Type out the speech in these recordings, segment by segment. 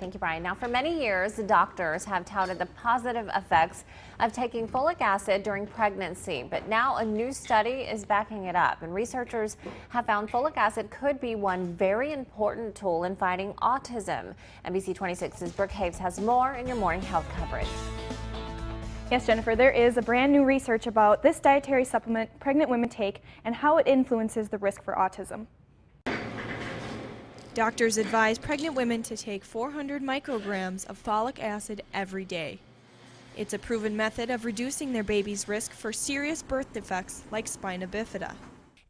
Thank you, Brian. Now, for many years, doctors have touted the positive effects of taking folic acid during pregnancy, but now a new study is backing it up, and researchers have found folic acid could be one very important tool in fighting autism. NBC 26's Brooke Haves has more in your morning health coverage. Yes, Jennifer, there is a brand new research about this dietary supplement pregnant women take and how it influences the risk for autism. Doctors advise pregnant women to take 400 micrograms of folic acid every day. It's a proven method of reducing their baby's risk for serious birth defects like spina bifida.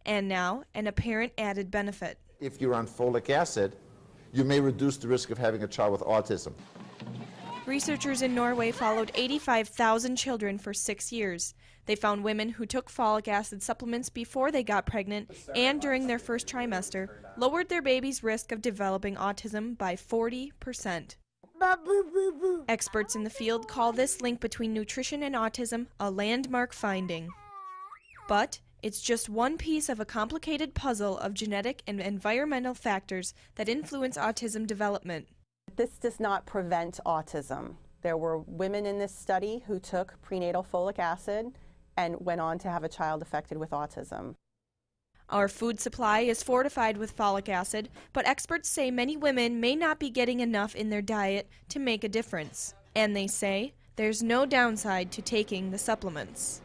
And now, an apparent added benefit. If you're on folic acid, you may reduce the risk of having a child with autism. Researchers in Norway followed 85,000 children for six years. They found women who took folic acid supplements before they got pregnant and during their first trimester lowered their baby's risk of developing autism by 40%. Experts in the field call this link between nutrition and autism a landmark finding. But it's just one piece of a complicated puzzle of genetic and environmental factors that influence autism development. This does not prevent autism. There were women in this study who took prenatal folic acid and went on to have a child affected with autism. Our food supply is fortified with folic acid, but experts say many women may not be getting enough in their diet to make a difference. And they say there's no downside to taking the supplements.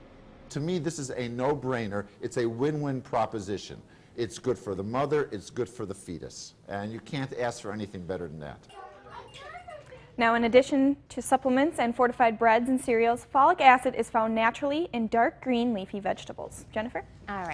To me, this is a no-brainer. It's a win-win proposition. It's good for the mother, it's good for the fetus, and you can't ask for anything better than that. Now, in addition to supplements and fortified breads and cereals, folic acid is found naturally in dark green leafy vegetables. Jennifer? All right.